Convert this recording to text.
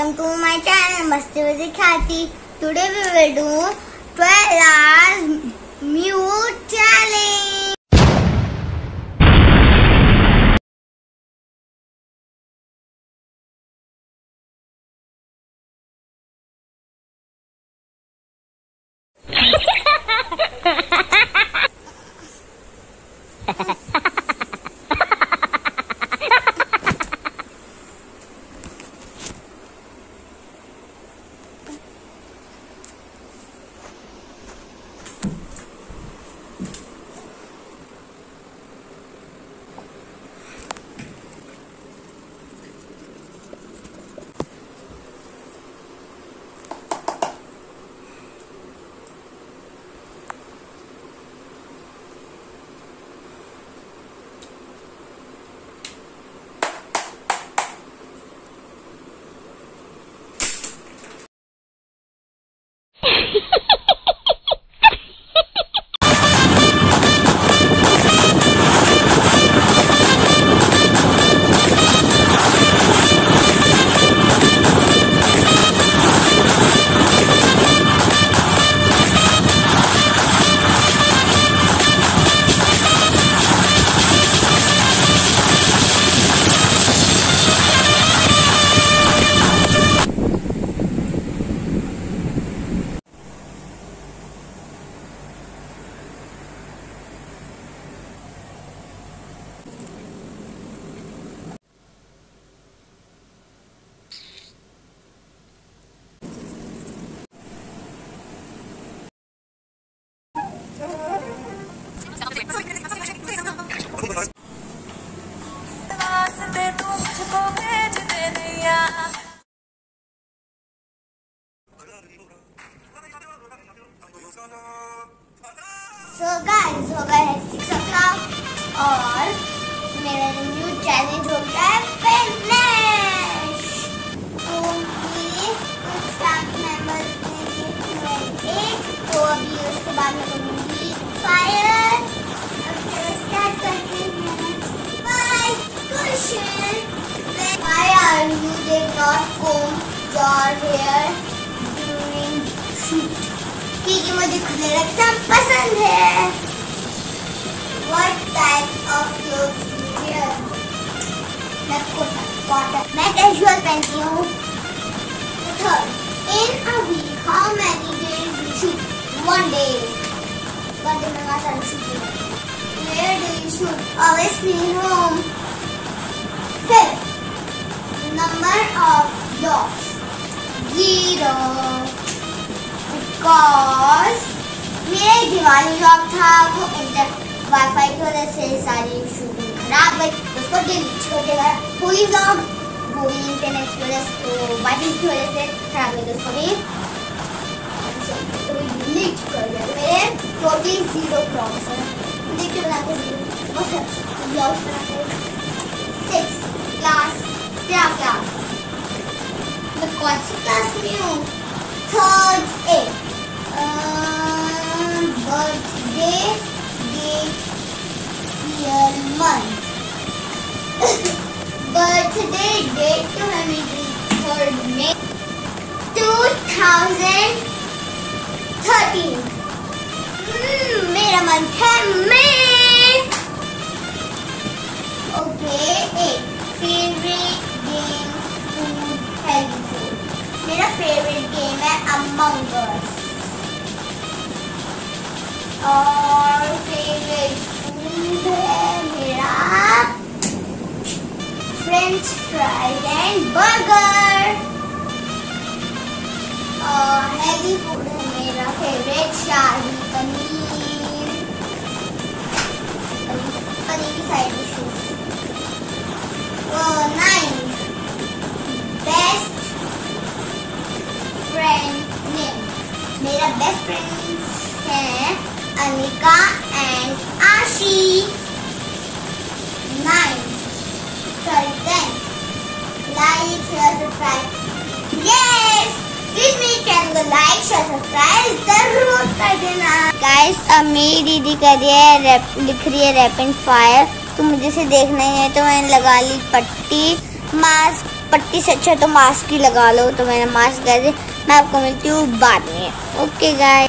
welcome to my channel Masti with Khati. Today we will do 12 hours mute challenge. So guys, हो गया है six ओ और मेरा new challenge हो है question Why are you did not comb your hair? क्योंकि मुझे खुले रखना पसंद है What type of clothes do you wear? मैं कोटा कॉटन मैं कैजुअल पहनती हूँ Third, in a week, how many days you shoot? One day. One day में माता shooting. Where do you shoot? Obviously home. Fifth, number of dogs. Zero. मेरा एक Diwali job था, वो इंटर वाईफाई की वजह से सारी शूटिंग खराब गई उसको डिलीट कर देगा पूरी ब्लॉग वो भी इंटरनेट की वजह से वाईफाई की वजह से खराब गई तो उसको भी डिलीट कर दिया। मेरे टोटली ज़ीरो ब्लॉग्स हैं। देखिए बनाते ब्लॉग्स बनाते सिक्स क्लास क्या क्लास मैं कौन सी क्लास में हूँ? third a birthday date year month birthday date तो है मेरी थर्ड में टू थाउजेंड थर्टीन मेरा मंथ है मई और फेवरेट फूड है मेरा फ्रेंच फ्राइज एंड बर्गर कर गाइस अब मेरी दीदी कर रही है लिख रही है रैपिड फायर तो मुझे से देखना ही है तो मैंने लगा ली पट्टी. मास्क पट्टी से अच्छा तो मास्क ही लगा लो तो मैंने मास्क कह दिया मैं आपको मिलती हूँ बाद में. ओके गाय